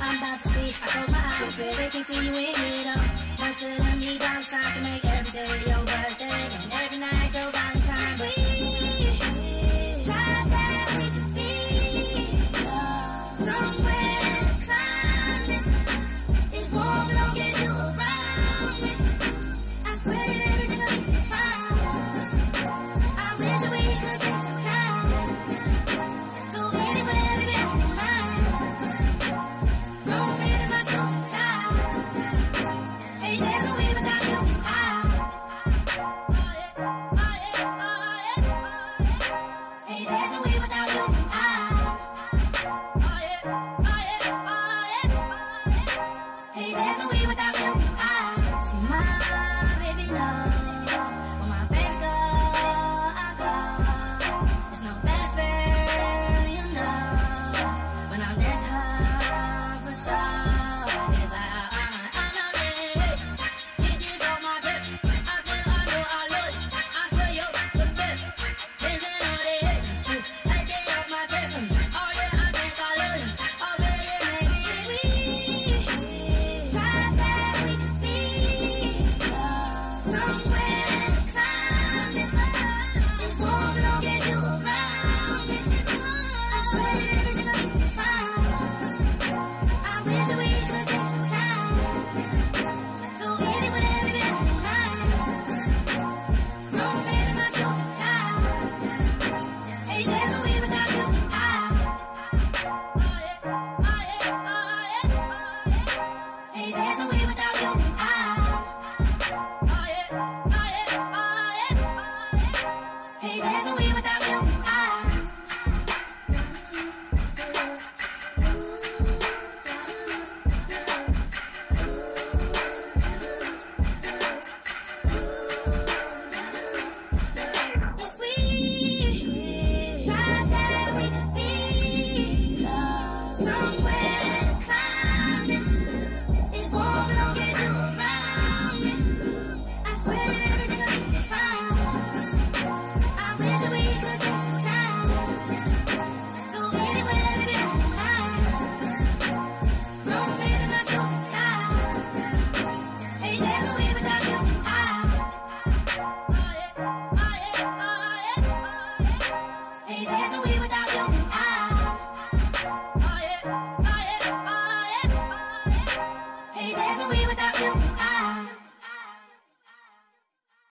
I'm about to see. I close my eyes, they can see you in it all. Most of them need dollar signs to make every day. Hey, there's no way without you. Ah. Oh, yeah. ah yeah. ah yeah. Hey, there's no way without you.